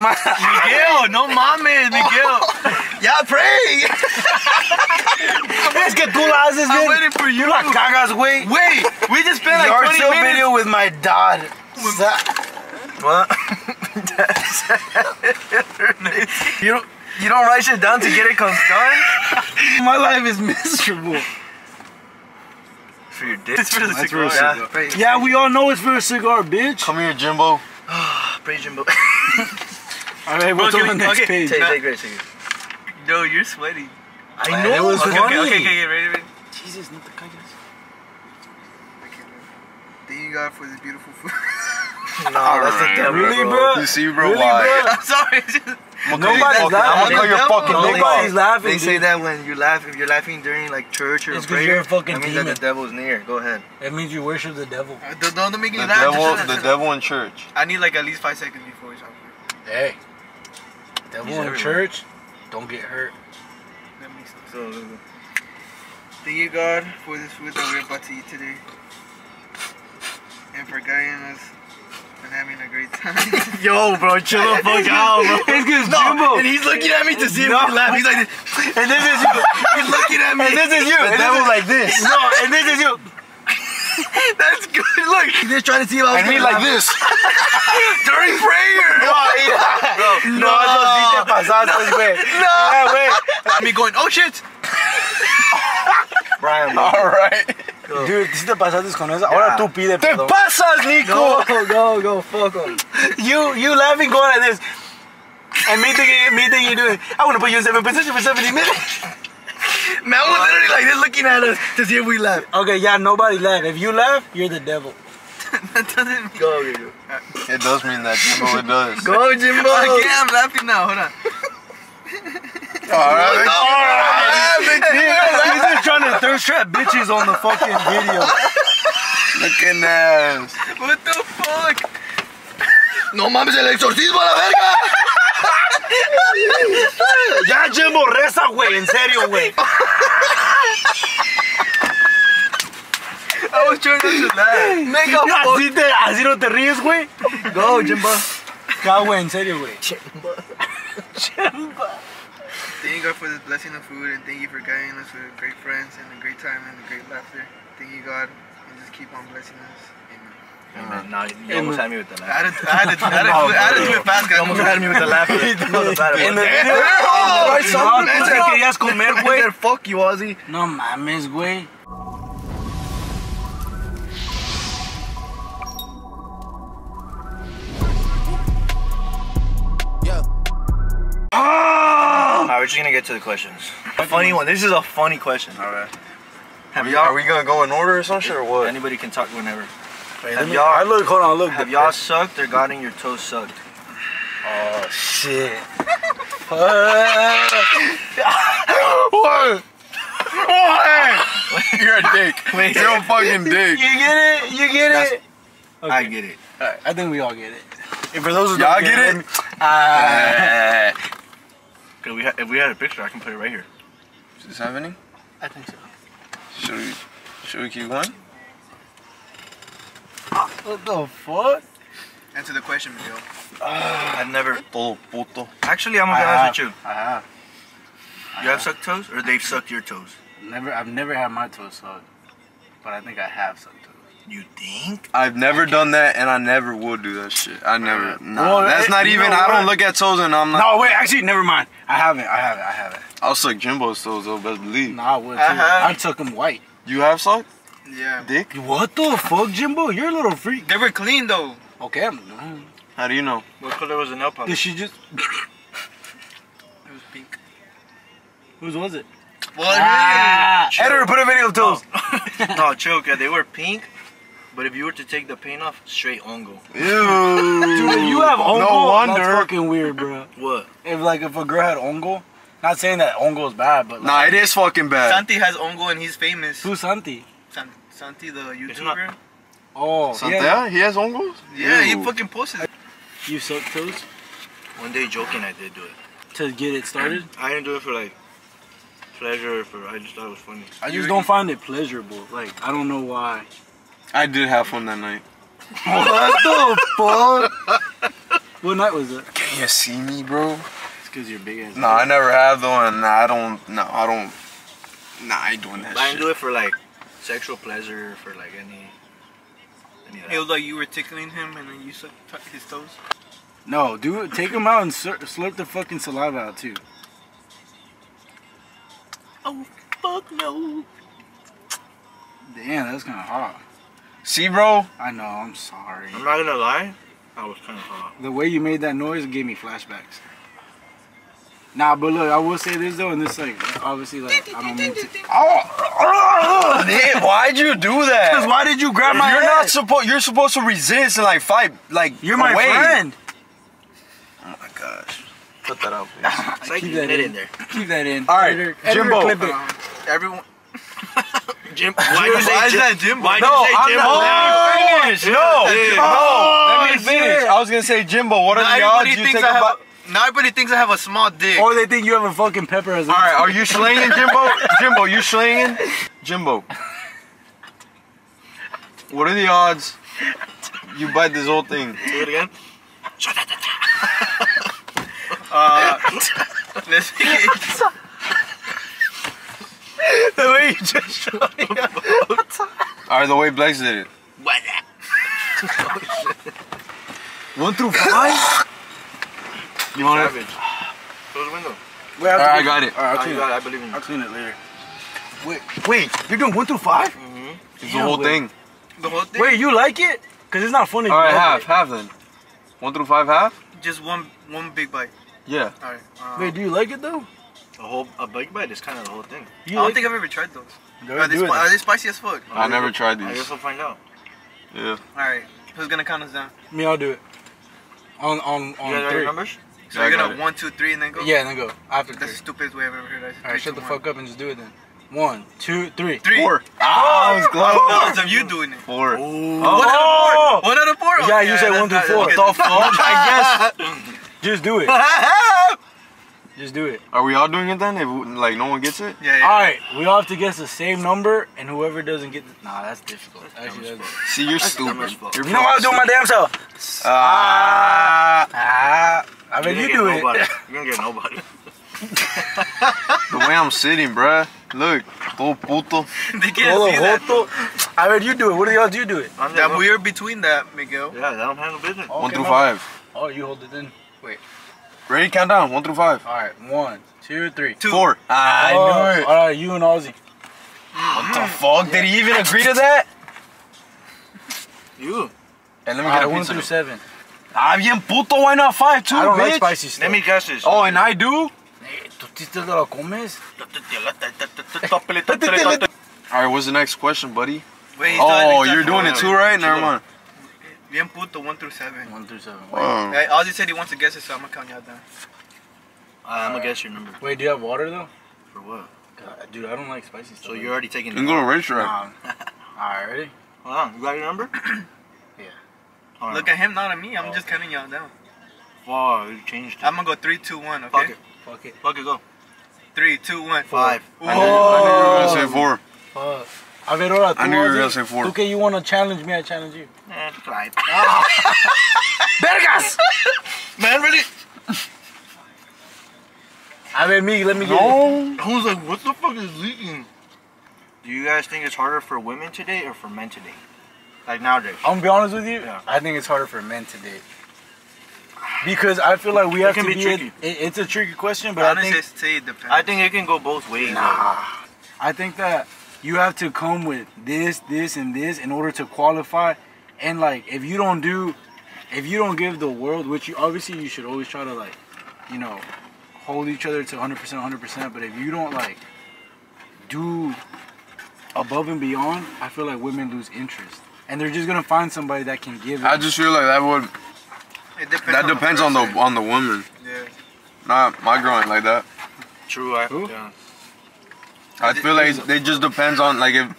Miguel, no mames, oh. Miguel. Yeah, pray. Es que tú la haces I'm bien. waiting for you. Tú la cagas, güey. Wait, we just spent like Yard 20 minutes. video with my dad. What? You don't, you don't write shit down to get it come done? My life is miserable. For your dick. It's for the That's cigar. real Yeah, cigar. pray. Yeah, we all know it's for a cigar, bitch. Come here, Jimbo. Pray, Jimbo. All right, what's Okay, on the next okay. page? Take, take, great, take. No, you're sweaty. I know. it was Okay, funny. okay, okay, okay, ready, ready. Jesus, no te calles. Thank you God for this beautiful food. No, that's the devil, Really, bro. bro? You see, bro? Really, why? bro? I'm sorry. I'm Nobody's call you fucking- I'm laughing. gonna call your fucking No, nigga. they, Nobody's laughing, they say that when you laugh, if you're laughing during like church or It's 'cause prayer, you're a fucking that means that the devil's near. Go ahead. That means you worship the devil. Uh, don't, don't make me The laugh. devil, the devil in church. I need like at least five seconds before we start. Hey. Devil He's in everywhere. church, don't get hurt. Let me start. So, Thank you God for this food that we're about to eat today. And for guiding us and having a great time. yo, bro, chill the fuck out, bro. It's because No, Jimbo. and he's looking at me to see if No. we laugh. He's like, this. And this is you. he's looking at me. And this is you. The And this devil's like this. No, and this is you. That's good. Look, he's just trying to see if I was And me like laugh. this. during prayer. No, no, eso sí te pasaste, güey. No. Yeah, güey. Me going, oh shit. Brian, bro. All right. Dude, si te pasaste con eso, ahora tú pide Te perdón. pasas, Nico. Go, go, go, fuck him. You, you laughing going like this. And me thinking, me thinking you're doing, I want to put you in seven position for 70 minutes. Man was literally like this looking at us to see if we laugh. Okay, yeah, nobody laugh. If you laugh, you're the devil. that doesn't mean. Go, go, go. It does mean that, Jimbo. It does. Go, Jimbo. Okay, I'm laughing now. Hold on. All right. All right. He's just trying to thirst trap bitches on the fucking video. Looking ass. What the fuck? No mames, el exorcismo a la verga. Ya, Jimbo, reza, güey. En serio, güey. I was trying not to laugh. Make a fuck. Así, te, así no te ríes, güey. Go, Jimbo. Ya, güey, en serio, güey. Thank you God for this blessing of food and thank you for guiding us with great friends and a great time and a great laughter. Thank you God and just keep on blessing us. Amen. Uh-huh. You almost had me with the I laugh. had to, I had to, I had to, do it- I had do it fast. You almost had me with the laugh. En el video. Oh, right, No, son. tú te querías comer, güey. Fuck you, Ozzy. No mames, güey. Alright, we're just gonna get to the questions. A funny one. This is a funny question. Alright. Are Have y'all? are we gonna go in order or some shit or what? Anybody can talk whenever. Wait, Have y'all- I look, hold on, look. Have y'all sucked or gotten your toes sucked? Oh, shit. What? What? You're a dick. Wait. You're a fucking dick. You get it? You get That's- it? I get it. Alright, I think we all get it. And for those who Y'all don't get let it? me- Ah, Cause we ha- if we had a picture, I can put it right here. Is this happening? I think so. Should we? Should we keep going? What the fuck? Answer the question, Miguel. Ah, I've never. Todo puto. Actually, I'm gonna I be honest with I have. you. You have sucked toes, or they've sucked your toes. Never, I've never had my toes sucked, but I think I have sucked toes. You think? I've never done that, and I never would do that shit. I never. Nah, Well, that's it- not even. I don't look at toes, and I'm not. No, wait, actually, never mind. I haven't. I haven't. I haven't. I'll suck Jimbo's toes though, best believe. No, I would too. I have. I took them white. You have sucked Yeah. dick? What the fuck, Jimbo? You're a little freak. They were clean though. Okay, I'm. How do you know? What color was the nail Did she just? It was pink. Whose was it? What? Ah, editor, put a video of toes. no, chill, 'cause they were pink. But if you were to take the paint off, straight ongo. Ew. Dude, you have ongo. No wonder. That's fucking weird, bro. What? If like if a girl had ongo, not saying that ongo is bad, but like, Nah, it is fucking bad. Santi has ongo and he's famous. who's Santi? San- Santi, the YouTuber. Oh, Santea, yeah. he has hongos? Yeah, he fucking posted. it. You suck toes One day joking, I did do it. to get it started. I didn't do it for like pleasure for. I just thought it was funny. I just don't find it pleasurable. Like I don't know why. I did have fun that night. What the fuck? What night was it? Can you see me, bro? It's because you're big ass. No, I never have though, and I don't. No, I don't. Nah, I ain't doing that shit. I didn't do it for like sexual pleasure, for like any. any of It was like you were tickling him and then you sucked his toes. No, do it. Take him out and slurp, slurp the fucking saliva out too. Oh fuck no. Damn, that's kind of hot. See, bro? I know. I'm sorry. I'm not gonna lie, I was kind of hot. The way you made that noise gave me flashbacks. Nah, but look, I will say this though, and this like obviously like I don't mean to. Oh, damn, why'd you do that? Cause why did you grab my- you're not supposed. You're supposed to resist and like fight. Like You're my away. friend. Oh my gosh. Put that out, please. It's like Keep you that it in. in there. Keep that in. All right, Editor- editor, Jimbo. clip it. Um, everyone. Jim, why you say Why is Jim? that Jimbo? Why No, you say I'm Jimbo? not- Let me Oh, finish. no, Yeah. no. Oh, Let me finish. shit. I was gonna say Jimbo. What are Now the odds you thinks take I a have. bite? Now everybody thinks I have a small dick. Or they think you have a fucking pepper as a. All right, are you slinging, Jimbo? Jimbo, you slinging? Jimbo. What are the odds you bite this whole thing? Do it again. Uh, let's see. the way you just showed me. All right, the way Blex did it. What? One through five. You want Savage. Close the window. Wait, All right, I got it. All right, I'll Oh, clean it. got it. I believe in you. I'll clean it later. Wait, wait, you're doing one through five? Mm-hmm. It's the whole wait. thing. The whole thing. Wait, you like it? Cause it's not funny. All right, You half, like half then. One through five, half. Just one, one big bite. Yeah. All right. It. Wait, do you like it though? A whole a big bite is kind of the whole thing. I You don't like think I've ever tried those. Go Are ahead, they, do it are they spicy as fuck? I never tried these. I guess we'll find out. Yeah. All right. Who's gonna count us down? Me, I'll do it. On on You guys on got three. your numbers? So Yeah, I you're gonna it. one, two, three, and then go. Yeah, and then go after That's the stupidest way I've ever heard. I All right, shut the two, fuck up and just do it then. One, two, three. Three. Four. Ah, I was close. Oh, no, it's of you doing it. Four. One out of four. One out of four. Yeah, Okay, you said one that's through not- four. okay. I guess. Just do it. Just do it. Are we all doing it then? If like no one gets it? Yeah, yeah. All right, we all have to guess the same number, and whoever doesn't get, the, nah, that's difficult. Actually, that's, See, you're dumb stupid. fuck. You're you know what I'm doing my damn self. Ah. Ah, I bet You're you do get Nobody. it. You're gonna get nobody. the way I'm sitting, bruh. Look, todo puto. they can't Hold see that. hold. I bet you do it. What do y'all do? Do it. I'm That just- we're between that, Miguel. Yeah, that don't handle business. Oh, one through no. five. Oh, you hold it then. Wait. Ready? Count down. One through five. All right, one, two, three. Two. Four. Ah, I Oh, knew it. All right, you and Ozzy. What the fuck? Did he even agree to that? You. Hey, let me All get right, a one pizza. through seven. Ah, bien puto. Why not five too, I don't bitch? like spicy stuff. Let me guess this. Oh, and I do? Eh, ¿Tú te lo comes? All right, what's the next question, buddy? Wait, Oh, you're he's doing it too, right? Never mind. about- Bien puto, one through seven. One through seven. Oh. Hey, Ozzy said he wants to guess it, so I'm gonna count y'all down. Uh, I'm gonna guess your number. Wait, do you have water though? For what? God, Dude, I don't like spicy stuff. So you're already taking. You can go to a racetrack. Nah. All right, ready? Hold on. You got your number? Yeah. Hold on. Look at him, not at me. I'm just counting y'all down. Wow, you changed it. I'm gonna go three, two, one. Okay. Fuck it. Fuck it. Fuck it, go. Three, two, one. Five. Ooh. I knew, I knew you were gonna say four. Fuck. A ver, ahora tú. I knew you were gonna say four. Tú que you wanna challenge me, I challenge you. Eh, try. Vergas! Man, really? A ver, me, let me get it. No. I was like, what the fuck is leaking? Do you guys think it's harder for women today or for men today? Like nowadays? I'm gonna be honest with you. Yeah. I think it's harder for men to date. Because I feel like we have can to be be. tricky. it, it's a tricky question, but I think it depends. I think it can go both ways. Nah. I think that you have to come with this, this, and this in order to qualify. And like, if you don't do, if you don't give the world, which you obviously you should always try to like, you know, hold each other to 100%, 100%. But if you don't like do above and beyond, I feel like women lose interest, and they're just gonna find somebody that can give. It. I just feel like that would It depends that on depends on the on the woman. Yeah. Not my girl ain't like that. True. I, Who? yeah. I feel like it just depends on like if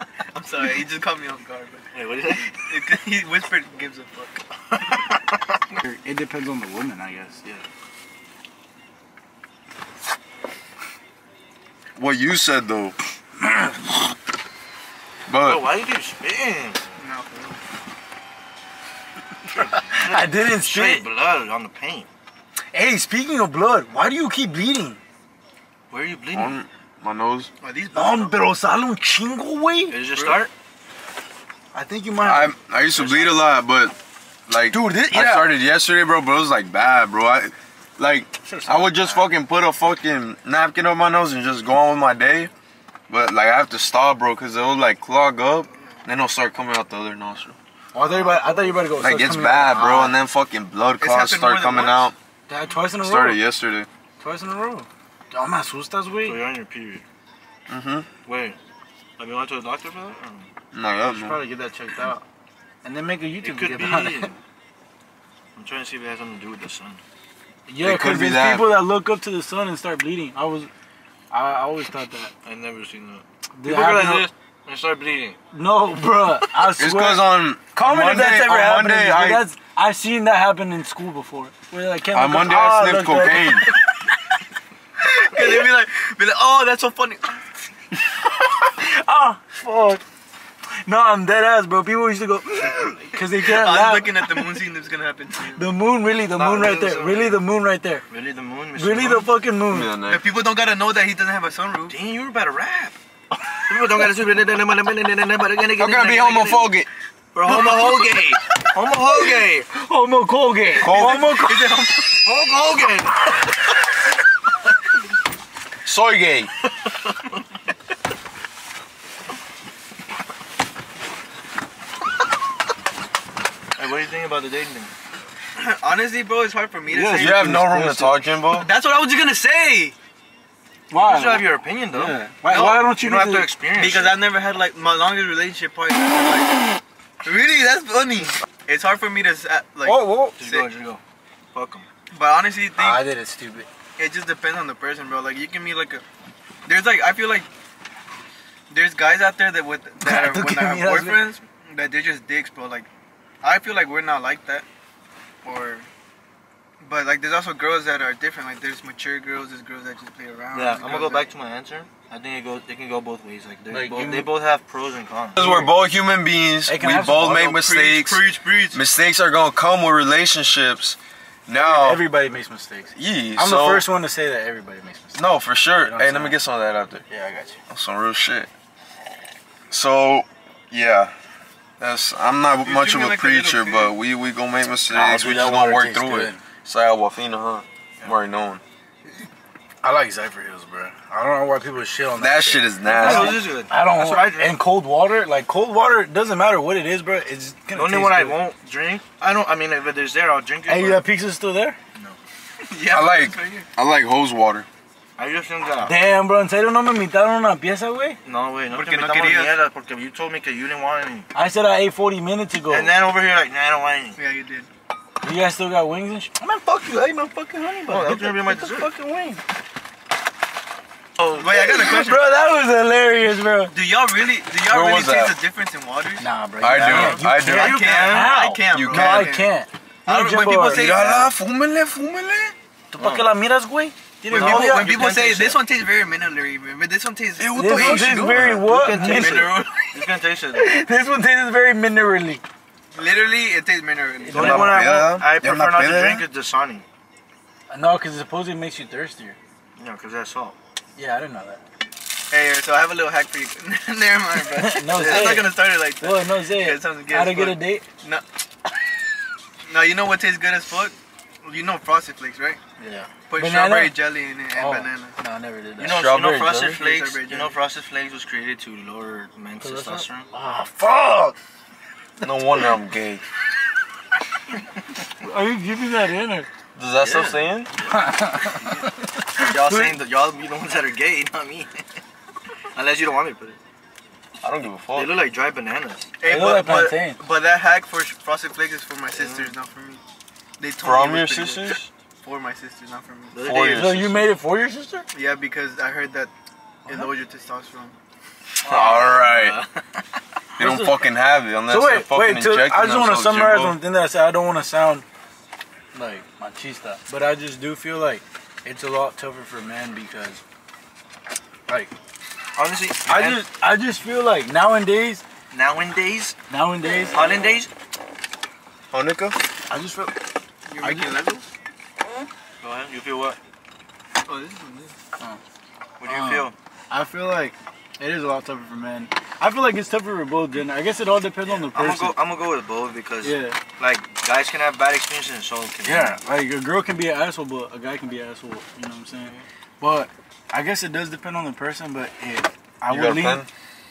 I'm sorry, he just caught me off guard. But Wait, what did you say? it, he whispered, "Gives a fuck." It depends on the woman, I guess. Yeah. what you said though. Bro, but why you keep spitting? No. I didn't straight spit. blood on the paint. Hey, speaking of blood, why do you keep bleeding? Where are you bleeding? On my nose. Are these No, pero sale un chingo, güey. Did it just start? I think you might. I I used to bleed a lot, but like Dude, this, I started yesterday, bro. But it was like bad, bro. I like I would just fucking put a fucking napkin on my nose and just go on with my day. But like I have to stop, bro, because it'll like clog up, then it'll start coming out the other nostril. Oh, I thought you about. I thought you about to go. Like start it's bad, out. bro, and then fucking blood It's clots start than coming out. Dad, twice in a row. Started yesterday. Twice in a row. Oh, me asustas, So güey. you're on your period. Mm-hmm. Wait. Have you went to the doctor for that? Or? No, You yeah, should man. probably get that checked out, and then make a It YouTube could video be. on it. I'm trying to see if it has something to do with the sun. Yeah, It could because be there's that. people that look up to the sun and start bleeding. I was, I, I always thought that. I've never seen that. Did People I go like no- this and start bleeding. No, bro. I It's swear. because on Comment Monday, if that's ever on happened. to Monday, you, but I that's I've seen that happen in school before. Where like can't on look up, Monday "Ah, I sniffed look, look." cocaine. Cause they be like, be like, oh, that's so funny. Ah, fuck. No, I'm dead ass, bro. People used to go because they can't I was laugh. looking at the moon, seeing what's gonna happen to you. The moon, really, the Not moon right there, really the moon right there, Really, the moon? Mr. really the fucking moon. Yeah, nice. people don't gotta know that he doesn't have a sunroof. Dang, you were about to rap. People don't gotta say. How How can I be homophobic? We're homo Hogan. Homo Hogan. Homo Colgate. Homo- Homo Col- Hulk Hogan. Soy gay. Hey, what do you think about the dating thing? Honestly, bro, it's hard for me to Yeah, say. You have no room to talk, Jimbo. That's what I was just gonna say. Why? You should have your opinion though. Yeah. Why, No, why don't you, You don't have to the- experience. Because it. I've never had like my longest relationship probably. Like, really, that's funny. It's hard for me to sa- like. Whoa, whoa. Just say- go, just go. Fuck 'em. But honestly, think ah, I did it stupid. it just depends on the person, bro. Like you can meet like a. There's like I feel like. There's guys out there that with that are, Look when they have boyfriends that they're just dicks, bro. Like, I feel like we're not like that, or. But like, there's also girls that are different. Like, there's mature girls, there's girls that just play around. Yeah, I'm gonna go back to my answer. I think it goes. It can go both ways. Like, they're Like, both, you- they both have pros and cons. Because we're both human beings. Hey, we I have some both make mistakes. Preach, preach, preach. Mistakes are gonna come with relationships. Now, Everybody makes mistakes. yeah, I'm so, the first one to say that everybody makes mistakes. No, for sure. You know Hey, I'm let me get some of that after. Yeah, I got you. Some real shit. So, yeah. That's I'm not You much of a like preacher, kid. but we we gonna make mistakes. we just water gonna work through good. it. It's like Aquafina, huh? I'm already knowing. I like Zephyrhills, bro. I don't know why people shit on that. That shit is Oh, nasty. this is good. I don't. That's what I drink. and cold water, like cold water, doesn't matter what it is, bro. It's The gonna only taste one I won't drink. I don't. I mean, if there's there, I'll drink it. Hey, but that pizza's still there? No. yeah, I like- right. I like hose water. I just think that. Damn, bro. En serio no me invitaron una pieza, güey. No, wait, no Porque te no querías. mierda porque you told me que you didn't want any. I said I ate 40 minutes ago. And then over here, like, nah, I don't want any. Yeah, you did. you guys still got wings and shit? Man, fuck you. I ate my fucking honey bun. Oh, that was Get gonna be the- my dessert. fucking wing. Oh, Wait, I got a question. Bro, that was hilarious, bro. Do y'all really, do y'all Where really was taste that? the difference in waters? Nah, bro. I do. You I do. can't. I You can't. can. I can't. You bro. No, I can't. I don't- You when people are- say- Mírala, fúmele, fúmele. ¿Tú pa' qué la miras, güey? When ¿Tienes people, when people say this one tastes very minerally, but this one tastes Hey, what This the one tastes very what? can taste it. mineral. You can taste it. This one tastes very minerally. Literally, it tastes minerally. The only one I, I prefer not to drink is Dasani. No, because it supposedly makes you thirstier. You know, because that's salt. Yeah, I didn't know that. Hey, so I have a little hack for you. Never mind, bro. No, I'm not gonna start it like that. Well, no, say Yeah, it. it sounds good How to get a fuck. date? Now you know what tastes good as fuck? You know Frosted Flakes, right? Yeah. Put Banana? strawberry jelly in it and Oh. banana. No, I never did that. You know, you know Frosted jelly? Flakes. Strawberry You know. Frosted Flakes was created to lower men's Cholesterol? testosterone. Oh, fuck! No wonder I'm gay. Are you giving that in or? Does that still Yeah. stay in? Y'all saying that y'all be the ones that are gay, not me. Unless you don't want me to put it. I don't give a fuck. They fuck. look like dry bananas. Hey, They look but, like but, plantain. but that hack for Frosted Flakes is for my sisters, not for me. They told From me your was pretty good. sisters? For my sisters, not for me. The other For day- your So you made it for your sister? Yeah, because I heard that it lowers your testosterone. Alright. Uh, They don't fucking have it unless So they're wait, fucking wait. To, injecting I just want to summarize Jimbo. one thing that I said. I don't want to sound like machista, but I just do feel like it's a lot tougher for men because, like, honestly, I just, I just feel like nowadays, nowadays, nowadays, hollandaise, Hanukkah? I just feel. You're I get- Legos? Go ahead. You feel what? Oh, this is this. What do you Uh, feel? I feel like it is a lot tougher for men. I feel like it's tougher for both gender. I guess it all depends on the I'm gonna person. go. I'm gonna go with both because Yeah, like guys can have bad experiences and so can yeah. Like a girl can be an asshole, but a guy can be an asshole. You know what I'm saying? But I guess it does depend on the person. But if I You would lean?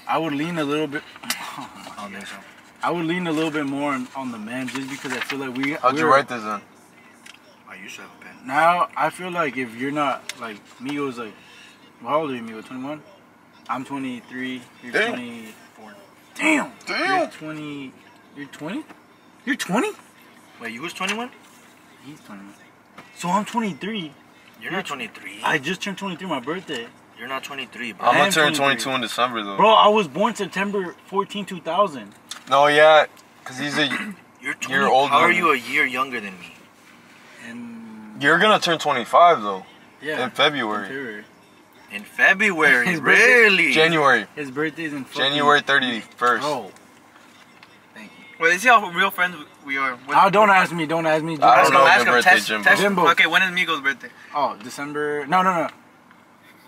I would lean a little bit. I don't think so. I would lean a little bit more on, on the men just because I feel like we. How'd you write this in? I used to have a pen. Now I feel like if you're not like Migo's like, well, how old are you, Migo? 21. I'm 23. You're Damn. 24. Damn. Damn. You're 20. You're 20. You're 20. Wait, you was 21? He's 21. So I'm 23. You're not 23. I just turned 23. My birthday. You're not 23, bro. I'm gonna turn 22 in December though. Bro, I was born September 14, 2000. No, yeah, cause he's a. You're 20. You're older How are you a year younger than me? And You're gonna turn 25 though yeah. in February. In February. In February, really? January, His birthday's in fucking- January 31st. Oh. Thank you. Well, let's see how real friends we are. When, Oh, don't ask me. Don't ask me. I don't Ask know ask him, birthday, test- Jimbo. test- Jimbo. Okay, when is Migo's birthday? Oh, December. No, no, no.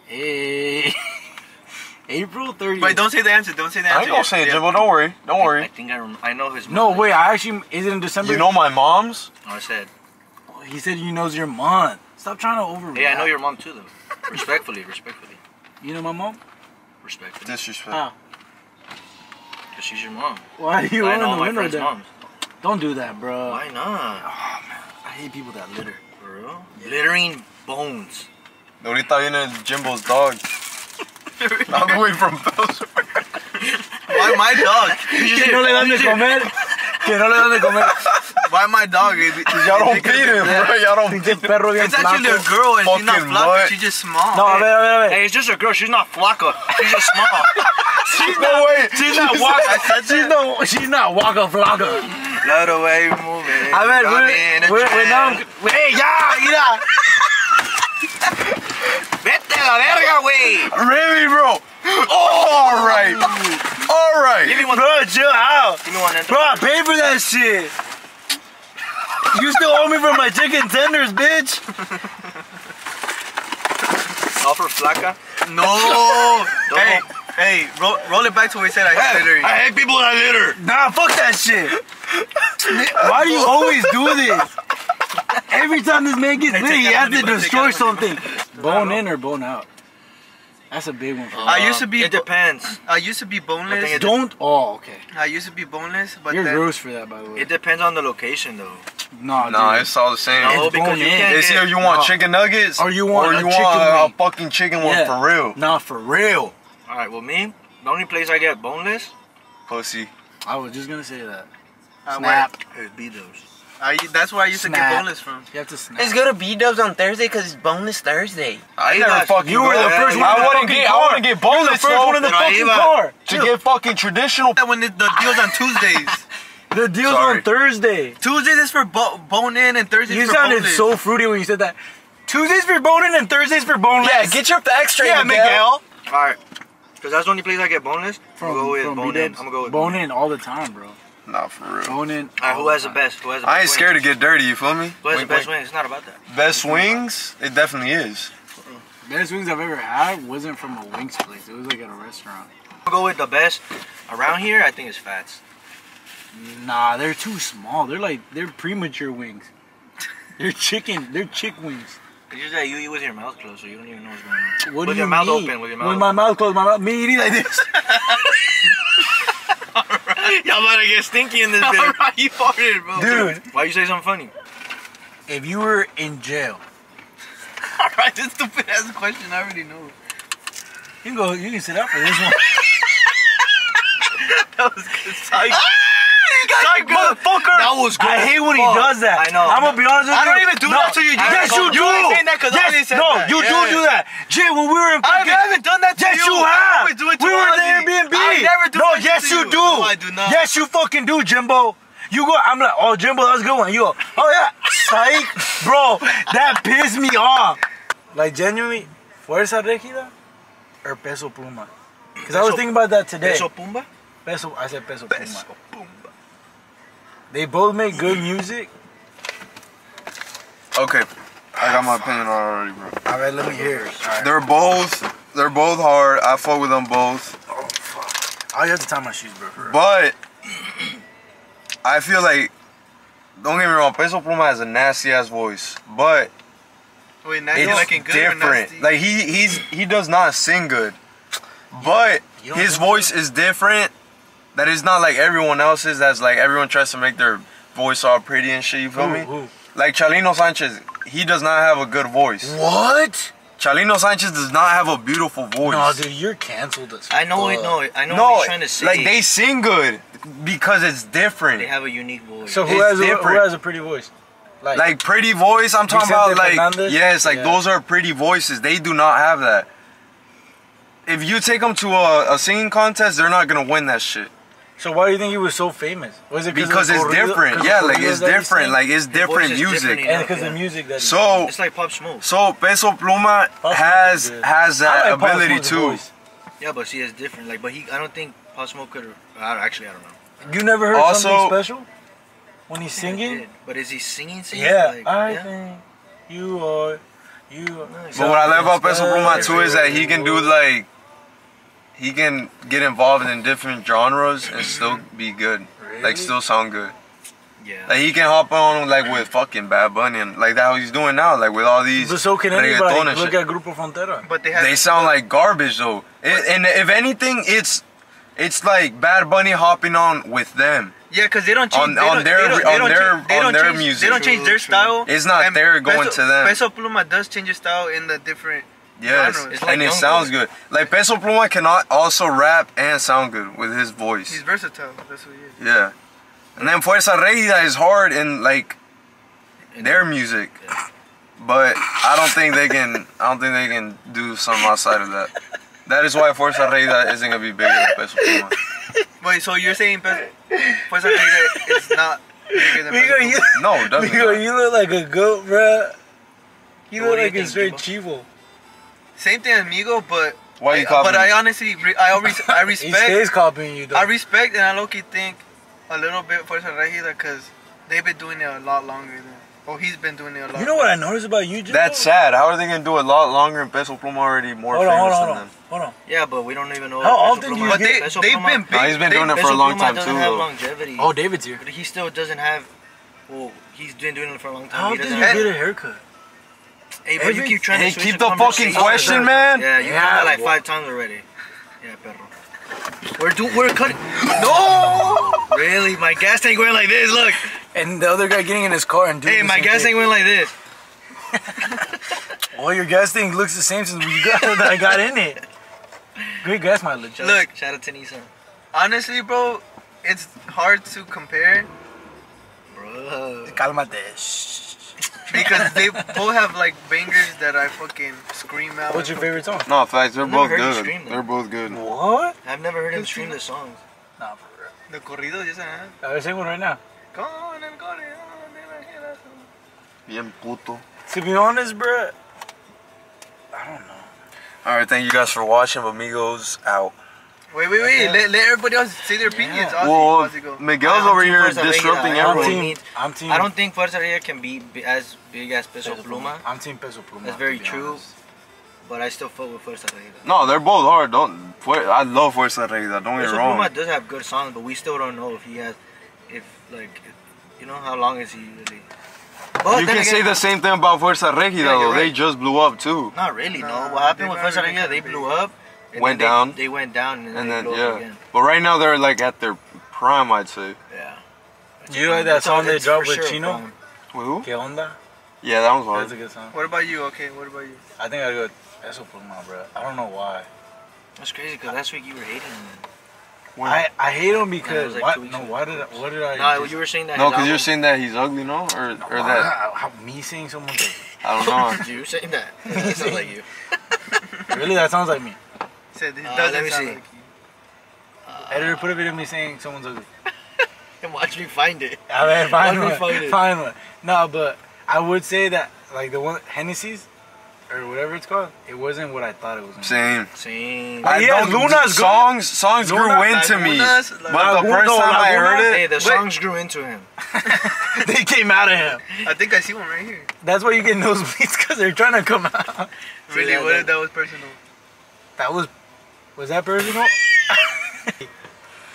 Hey. April 30th. Wait, don't say the answer. Don't say the answer. I ain't gonna say it, Yeah. Jimbo. Don't worry. Don't worry. I worry. think I, rem- I know his No, month. wait. I actually. Is it in December? You know my mom's? I said, He said he knows your mom. Stop trying to overreact. hey, I know your mom too, though. Respectfully, respectfully, You know my mom? respectfully. Disrespect. How? Because she's your mom. Why are you I rolling know the my window friend's down? moms. Don't do that, bro. Why not? Oh man, I hate people that litter. For real? Littering bones. Ahorita viene Jimbo's dog. All the way from Belgium. Why my dog? Que no le dan de comer. Que no le dan de comer. Why my dog? It- it- Y'all don't because feed him, bro. Y'all don't Pinche feed him. perro bien It's actually a girl and she's not Fucking flat, what? she's just small. No, a ver, a ver, a ver. Hey, it's just a girl. She's not flaca. She's just small. She's No way. She's not waka. She's no. She's not waka flaca. Love the way you move it. A ver, we're, me in a we're, we're now. trance. Hey, ya, mira. Vete a la verga, güey. Really, bro? All right. All Give me one. Bro, chill out. Give me one. Bro, I paid for that shit. You still owe me for my chicken tenders, bitch. All for flaca. No. Don't hey, go- hey, roll, roll it back to what we said. I hate littering. I hate people that litter. Nah, fuck that shit. Why do you always do this? Every time this man gets Hey, lit, he has to destroy something. Bone in or bone out? That's a big one for me. I used to be- It depends. I used to be boneless. I Don't. Oh, okay. I used to be boneless, but You're then gross for that, by the way. It depends on the location, though. Nah, Nah, dude. it's all the same. No, It's because you can't It's get. either you want Nah. chicken nuggets Or you want or a you chicken want a wing. fucking chicken one for real. Nah, for real. All right. Well, me, the only place I get boneless Pussy. I was just gonna say that. I Snap. is B-Dubs. I, that's where I used to get boneless from. You have to snap. Let's go to B Dubs on Thursday because it's boneless Thursday. I Hey, never guys, fucking. you were the first one I in the wouldn't fucking get. I car. wouldn't get boneless. the first though, one in the fucking va. car. to get fucking traditional. When the, the deal's on Tuesdays. The deal's Sorry. on Thursday. Tuesdays is for bo- bone in and Thursdays You for sounded so fruity when you said that. Tuesdays for bone in and Thursdays for boneless. Yeah, get your facts straight, yeah, Miguel. Miguel. All right. Because that's the only place I get boneless. I'm From, gonna go with bone in. B-dubs. I'm gonna go with bone in all the time, bro. Nah, for real. Bone in. All right. Who has the best? Who has the I ain't scared to get dirty. You feel me? Who has the best wink. wings? It's not about that. Best wings? It definitely is. Best wings I've ever had wasn't from a wings place. It was like at a restaurant. I'm gonna go with the best around here. I think it's Fats. Nah, they're too small. They're like they're premature wings. They're chicken. They're chick wings. It's just that you eat with your mouth closed, so you don't even know what's going on. What with do your you mouth mean? open. With your mouth With my mouth closed, my mouth, me eating like this. Y'all better get stinky in this bit. Alright, you farted, bro. Dude, Why you say something funny? if you were in jail, Alright, this stupid ass question. I already know. you can go. You can sit up for this one. That was good. Psych. Psych, motherfucker! That was good. I hate when he oh, does that. I know. I'm gonna be honest with you. I don't even do No. that to you. You Yes, you you do. ain't saying that 'cause I yes, said no, you do do that. Jay, when we were in I haven't done that to yes, you. you have. always do it to we were in the Airbnb. I never do no, that yes, to you you. do. No, I do not. Yes, you fucking do, Jimbo. You go. I'm like, oh, Jimbo, that's a good one. You go, oh yeah, psych, bro. That pissed me off. Like genuinely, fuerza regida or peso pluma? Because I was thinking about that today. Peso Pumba? Peso, I said peso, pluma. They both make good music, Okay, I got my opinion already, bro. All right, let me hear it. All right. They're both, they're both hard. I fuck with them both. Oh, fuck. Oh, you have to tie my shoes, bro. But I feel like, don't get me wrong, Peso Pluma has a nasty ass voice, but Wait, nasty it's like in good or different. nasty? Like he he's he does not sing good, but You his voice is different. That is not like everyone else's. That's like everyone tries to make their voice all pretty and shit. You feel Who, me? who? Like Chalino Sanchez, he does not have a good voice. What? Chalino Sanchez does not have a beautiful voice. No, dude, you're canceled. As I know it. fuck. No, I know no, what he's trying to say. like they sing good because it's different. They have a unique voice. So who It's has a, who has a pretty voice? Like, like pretty voice. I'm talking about like Fernandez? yes, like Yeah. those are pretty voices. They do not have that. If you take them to a, a singing contest, they're not gonna win that shit so why do you think he was so famous? Was it because it's the corrido- different. 'cause Yeah, the like it's different. Like it's different music. different and because yeah. the music that So it's like Pop Smoke. so Peso Pluma Pop has is has that like ability Smoke's too. voice. Yeah, but see, it's different. Like, but he, I don't think Pop Smoke could. I Actually, I don't know. You never heard Also- something special when he's I think I singing? did. But is he singing? singing? Yeah, Like, I yeah. think you are. You are. Nice. But what I like about Peso Pluma Special. too is that he can do like he can get involved in different genres and still be good. Really? Like still sound good. Yeah. Like he can hop on like with fucking Bad Bunny and like that how he's doing now, like with all these But so can anybody. Look shit. at Grupo Frontera. But they have. They sound like garbage though. It, and if anything, it's it's like Bad Bunny hopping on with them. Yeah, because they don't change. On- they on don't, their- they don't, on they their- change, on their change, music. They don't change their True, true. style. It's not and there going Peso, to them. Peso Pluma does change his style in the different. Yes, Genres. It's like and it sounds Boy. good. Like Peso Pluma cannot also rap and sound good with his voice. He's versatile. That's what he is. Yeah. And then Fuerza Regida is hard in like their music. But I don't think they can I don't think they can do something outside of that. That is why Fuerza Regida isn't gonna be bigger than Peso Pluma. Wait, so you're saying Peso Fuerza Regida is not bigger than Peso Migo, Pluma? you, No, definitely. Migo, not. you look like a goat, bruh. You What look you like a think, straight chivo. Same thing as Migo, but Why you I, copying? but I honestly, re- I always, I He respect, stays copying you, though. I respect, and I low key think a little bit Fuerza Regida because they've been doing it a lot longer than. Oh, he's been doing it a lot. you know what I noticed about you, Jimbo? That's sad. How are they gonna do it a lot longer and Peso Pluma already more Hold on, famous hold on, than hold on. them? Hold on. Yeah, but we don't even know. How if often Peso do you But get- they, Peso they've Pluma- been big. No, he's been they- doing it for Peso a long Pluma time doesn't too, have though. longevity. Oh, David's here. But he still doesn't have. Well, he's been doing it for a long time. How he often doesn't you have, get a haircut? Hey, but you keep trying Hey, to switch keep the the fucking question, man. Yeah, you Yeah, done that like well- five times already. Yeah, perro. We're do we're cutting. No, really, my gas tank went like this. Look, And the other guy getting in his car and doing hey, my gas thing. tank went like this. Well, your gas tank looks the same since we got that I got in it. Great gas mileage. Look. out, shout out to Nissan, Honestly, bro, it's hard to compare bro. Cálmate. Shh. because they both have like bangers that I fucking scream out. What's your favorite song? No, facts, they're I've never both heard good. scream. They're both good. What? I've never heard him stream the songs. Nah, for real. The corridos, yes, I have. Uh, sing one right now. Con el corrido de la. Bien puto. To be honest, bruh, I don't know. Alright, thank you guys for watching. Amigos out. Wait, wait, wait. Let, let everybody else say their opinions. Ozzy, Well, Ozzy, go. Miguel's over here Fuerza disrupting I'm I'm team- team. I'm team. I don't think Fuerza Regida can be as big as Peso Pluma, I'm team Peso Pluma. That's very true. honest. but I still fuck with Fuerza Regida. No, they're both hard. Don't. I love Fuerza Regida. Don't get Peso me wrong. Pluma does have good songs, but we still don't know if he has, if like, you know, how long is he really? But You then can say the same thing about Fuerza Regida Yeah, though. you're They just blew up too. Not really, no. Nah, What happened with never Fuerza really Regida? They blew up. And Went they- down. They, went down and, And then, then yeah. again. But right now they're like at their prime, I'd say. Yeah. You like that It's song they dropped with sure Chino? fun. Who? Que onda? Yeah, that one's That's a good song. What about you? Okay, what about you? I think I go Peso Pluma, bro. I don't know why. That's crazy because last week you were hating him. I, I hate him because was like why, no why did I, what did I No, just- you were saying that. No, because you're saying that he's ugly, no? Or or Why- that how, how, me saying someone's ugly. I don't know. You were saying that. That sounds like you. really that sounds like me. Said it Uh, doesn't let me sound see. like you. Editor put a video of me saying someone's ugly. And watch me find it. I mean, fine Why do we one, fight it? fine one. No, but I would say that like the one Hennessy's, or whatever it's called, it wasn't what I thought it was. Gonna be. Same. Same. Like, yeah, don't- Luna's good. songs songs Luna- grew into me. Lagunas, But Lagunas, the first no, time I heard Lagunas. Hey, it, the songs grew into him. they came out of him. I think I see one right here. That's why you get nosebleeds because they're trying to come out. Really, that- what if that was personal? That was, was that personal?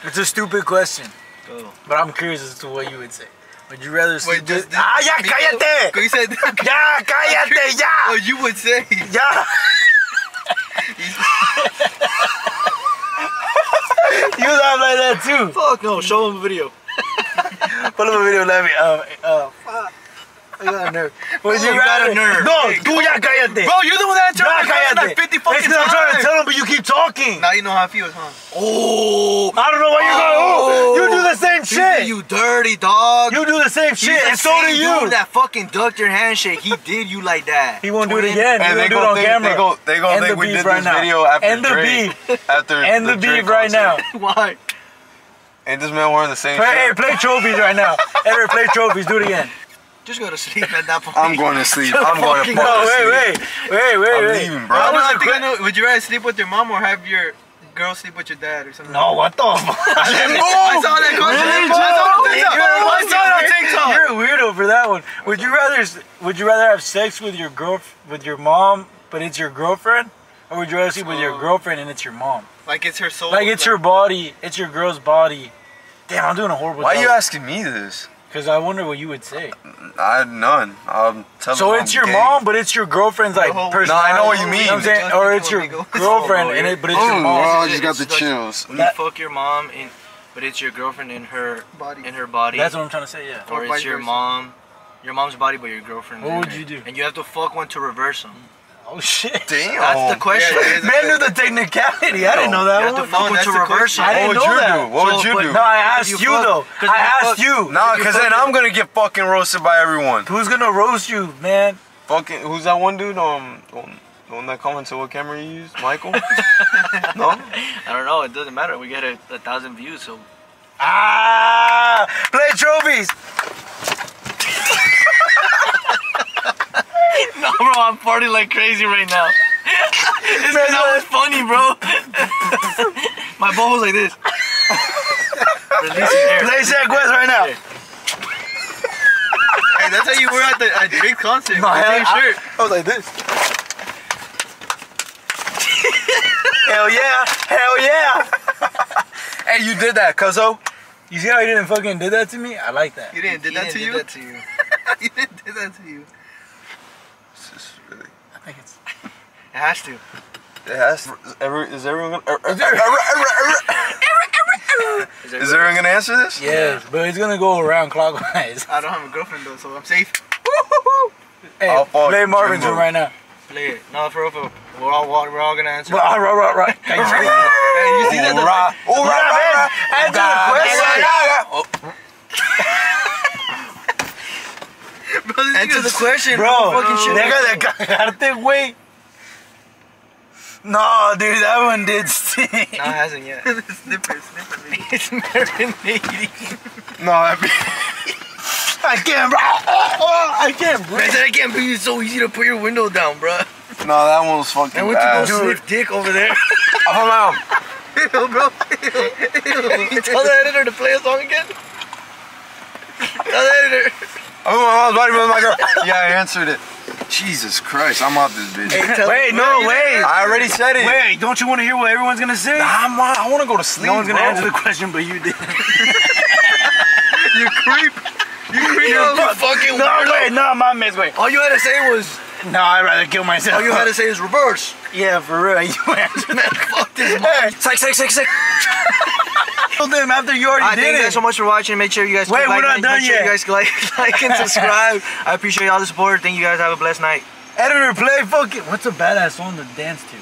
it's a stupid question, Go. but I'm curious as to what you would say. Would you rather sleep Wait, just with? Ah, ya, cállate! You said Ya, cállate, Oh, ya, you would say. ya. you laugh like that too. Fuck no, show him a video. Pull up a video, let me. Uh, uh, fuck. I got a nerve. Would you got a nerve. No, Hey, tú ya cállate. Bro, you're the one that answered Ya my question cállate. like 50 fucking It's 'cause I'm trying to tell him, but you keep talking. Now you know how it feels, huh? Oh, I don't know why you're going. Oh, you do the same shit. you dirty dog. You do the same He's shit, the and so do you. dude That fucking ducked your handshake. He did you like that. He won't do it again. And they won't do it on think camera. they go they go End think the we did right this now. video after End the Drake. After End the beef right now. Why? Ain't this man wearing the same Play, hey, play trophies right now. Edward, play trophies. Do it again. Just go to sleep at that point. I'm going to sleep. I'm going to fucking fucking No, sleep. wait, wait, wait, wait, I'm wait. leaving, bro. I That don't know, was I a think I know. Would you rather sleep with your mom or have your girl sleep with your dad or something? No, what the fuck? I saw that question. Really, I saw it on TikTok. I saw it on TikTok. You're a weirdo for that one. Would you rather would you rather have sex with your girl with your mom, but it's your girlfriend, or would you rather sleep with your oh. girlfriend and it's your mom? Like it's her soul. Like it's your body, it's your girl's body. Damn, I'm doing a horrible Why are you asking me this? Because I wonder what you would say. I had none. Um, I'm telling So I'm it's your gay. mom, but it's your girlfriend's like The whole- personality. No, I know what you You mean. know what I'm saying? Or it's your girlfriend, and it, but it's your Oh, mom. Oh, I just got the like- chills. When you fuck your mom in, but it's your girlfriend in her Body. in her body. That's what I'm trying to say. Yeah. or Or it's your versa. mom, your mom's body, but your girlfriend. What would you do? And you have to fuck one to reverse them. Oh shit. Damn. That's the question. Yeah, it is. Man knew the technicality. I didn't know You that have one. to fuck No, one that's to the reverse question. I didn't What would know you that. do? What would So, you do? No, I asked you you, fuck- though. 'cause I asked you. Nah, cause then I'm gonna get fucking roasted by everyone. Who's gonna roast you, man? Fucking, who's that one dude? Um, the one- the one that commented what camera you used? Michael? no? I don't know. It doesn't matter. We get a, a thousand views, so Ah, play trophies. no, bro. I'm farting like crazy right now. it's 'cause that was funny, bro. My ball was like this. Releasing air. Play Zach West right now. Hey, that's how you were at the at Drake concert. No, hell, same I- shirt. I was like this. Hell yeah! Hell yeah! Hey, you did that, cuzzo. You see how he didn't fucking did that to me? I like that. You didn't did He that didn't to do that to you. you didn't did that to you. This is really- I think it's. It has to. It has. Every, is everyone gonna? Is Is everyone gonna answer this? Yes, but it's gonna go around clockwise. I don't have a girlfriend though, so I'm safe. Hey, I'll play Marvin's room right now. Play it. No, for real, for real. We're all we're all gonna answer. Right, right, right, right. Hey, you see that? the- Alright, alright, alright. Answer the question. Oh. Bro, Answer the question, Bro, Fucking shit. deja de cagarte, güey. No, dude, that one did stink. No, it hasn't yet. Snipper, snipper, it's marinating. No. I can't, bro. Oh, I can't breathe. said I can't believe it's so easy to put your window down, bro. No, that one was fucking I went to go sniff dick over there. I'm out. Ew, bro. you tell the editor to play a song again? Tell the editor. I'm in my mom's body with my girl. Yeah, I answered it. Jesus Christ, I'm off this bitch. tell Wait, no, wait. I already said it. Wait, don't you want to hear what everyone's gonna say? I'm, I want to go to sleep. No one's gonna answer the question, but you did. You creep. You creep. You fucking no, weirdo. wait, no, my miss, wait. All you had to say was, No, I'd rather kill myself. all you had to say is reverse. yeah, for real. You answered Man, fuck this. Hey, Sick, sick, sick, sick. told them after you already Alright, did thank you guys so much for watching. Make sure you guys Wait, click we're like, not make, done make sure you guys like, like and subscribe. I appreciate all the support. Thank you guys. Have a blessed night. Editor, play fucking. What's a badass song to dance to?